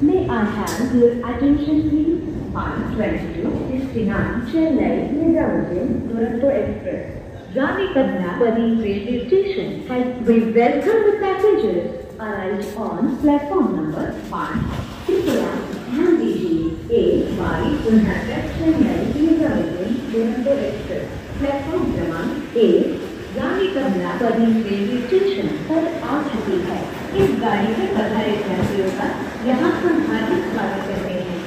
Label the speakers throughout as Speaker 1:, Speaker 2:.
Speaker 1: May I have your attention please? 522 69 Chennai Nizamuddin Duranto Express. Rani Padmanabadi Railway Station has we welcome the passengers arrived on platform number 5. कृपया उनहत्तर Chennai Nizamuddin Duronto express platform क्रमांक एक रानी Kamlapati railway station पर आ चुकी है इस गाड़ी के पधारे यात्रियों का यहाँ हम हार्दिक स्वागत करते हैं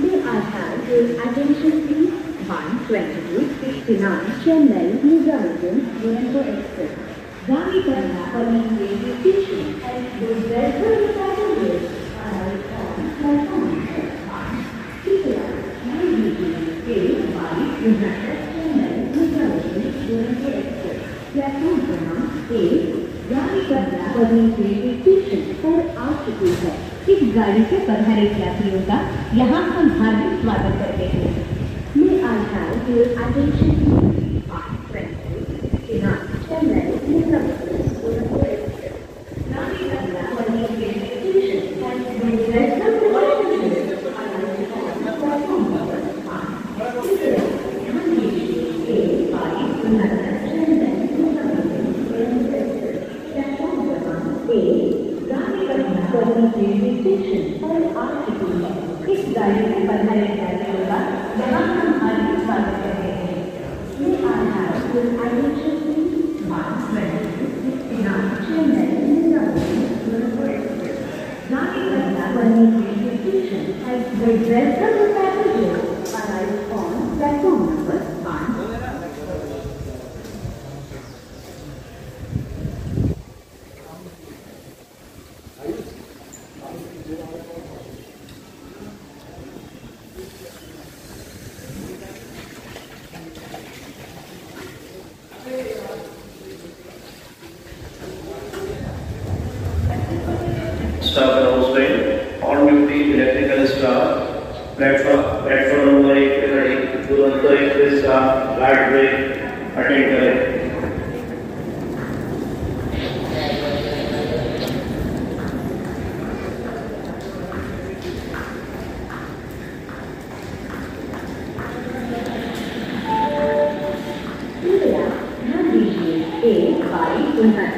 Speaker 1: May I have your attention please? 12269 Chennai Nizamuddin Duranto Express. Rani Karnapalli Railway Station has been welcome the passengers arrived on platform number 1. कृपया ध्यान दीजिए एक बारी उनहत्तर चेन्नई निजामुद्दीन दुरंतो एक्सप्रेस प्लेटफॉर्म क्रमांक एक रानी कमलापल्ली रेलवे स्टेशन पर आ चुकी है इस गाड़ी से पधारे यात्रियों का यहाँ हम हार्दिक स्वागत करते हैं May I have your attention please? On 2069 Chennai Nizamuddin Duranto Express. Rani Kavlapalli railway station has been welcomed to passengers arrived on platform number one. कृपया ध्यान दीजिए एक बारी उनहत्तर चेन्नई निजामुद्दीन दुरंतो एक्सप्रेस प्लेटफॉर्म क्रमांक एक रानी कमलापल्ली रेलवे स्टेशन पर आ चुकी है इस गाड़ी में पधारे यात्रियों का यहाँ हम हार्दिक स्वागत करते हैं May I have your attention please? One twenty sixty-nine Chennai Nizamuddin Duranto Express. Rani Kavlapalli railway station has been welcome the passengers arrived on platform number one.
Speaker 2: staff announcement, on duty electrical staff, platform, platform number एक पे खड़ी दुरंतो का guard break attend करें।
Speaker 1: एक by उनहत्तर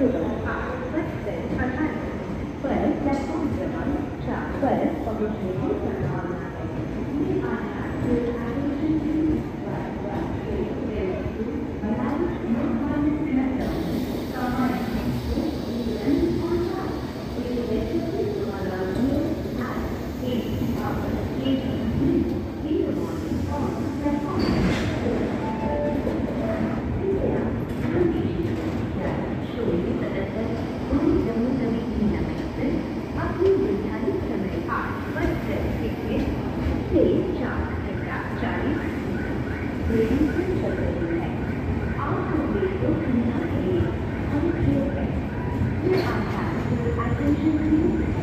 Speaker 1: to them. Attention, please.